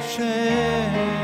shame.